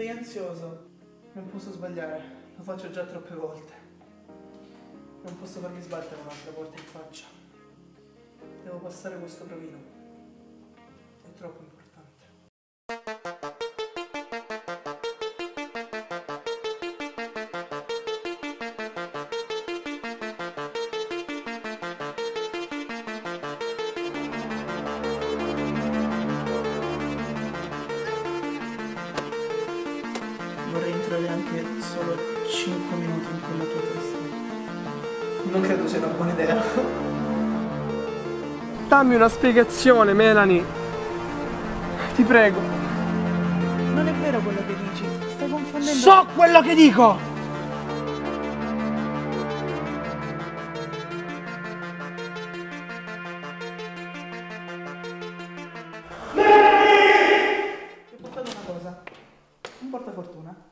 Stai ansioso? Non posso sbagliare, lo faccio già troppe volte. Non posso farmi sbattere un'altra volta in faccia. Devo passare questo provino. È troppo importante. trovi anche solo 5 minuti in quella tua testa. Non credo sia una buona idea. Dammi una spiegazione, Melanie. Ti prego. Non è vero quello che dici. Stai confondendo. So quello che dico! Melanie! Ti ho portato una cosa. Un portafortuna.